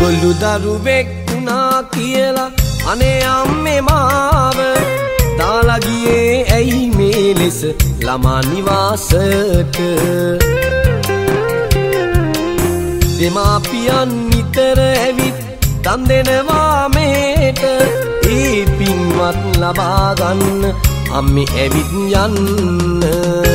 කොල්ලු දරුවෙක් වුණා කියලා අනේ අම්මේ මාව දාලා ගියේ ඇයි මේ ලෙස ළමා නිවාසට? දෙමාපියන් නිතර ඇවිත් දන් දෙනවා මේට. ඒ පින්වත් ලබා ගන්න අම්මේ ඇවිත් යන්න.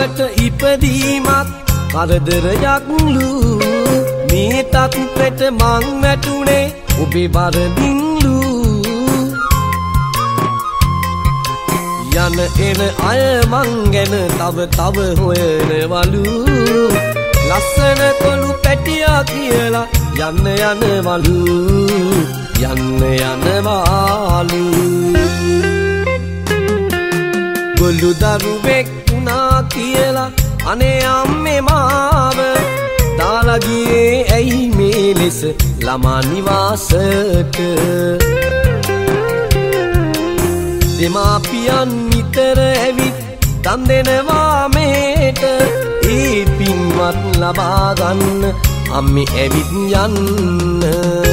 මෙලොවට ඉපදීමත් කරදරයක්ලු මේ තත්පෙට මං වැටුනේ ඔබේ බරදින්ලු යන එන අය මං ගැන තව තව හොයනවලු ලස්සන කොළු පැටියා කියලා යන්න යනවලු යන්න යනවාලු ගොල්ලු දරුවෙක් වුණා කියලා අනේ අම්මේ මාව දාලා ගියේ ඇයි මේ ලෙස ළමා නිවාසට දෙමාපියන් නිතර ඇවිත් දන් දෙනවා මේට ඒ පින්වත් ලබා ගන්න අම්මේ ඇවිත් යන්න.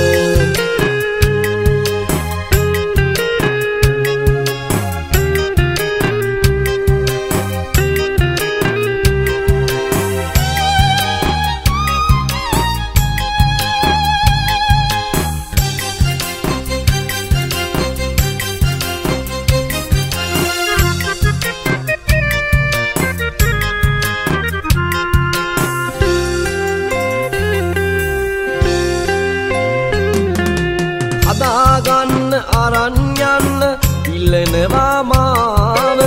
අරන් යන්න ඉල්ලනවා මාව.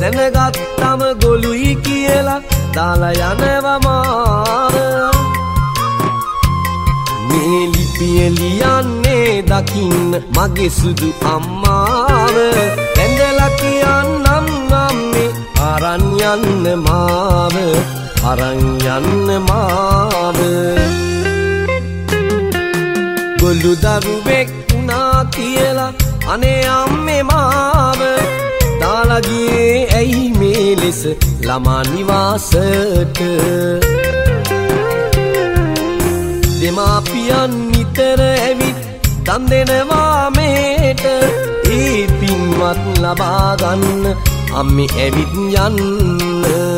දැනගත්තම ගොළුයි කියලා දාලා යනවා මාව. මේ ලිපිය ලියන්නේ දකින්න මගේ සුදු අම්මාව. ඇඳලා කියන්නම් අම්මේ අරන් යන්න මාව අරන් යන්න මාව. ගොල්ලු දරුවෙක් වුණා කියලා අනේ අම්මේ මාව දාලා ගියේ ඇයි මේ ලෙස ළමා නිවාසට? දෙමාපියන් නිතර ඇවිත් දන් දෙනවා මේට. ඒ පින්වත් ලබා ගන්න අම්මේ ඇවිත් යන්න.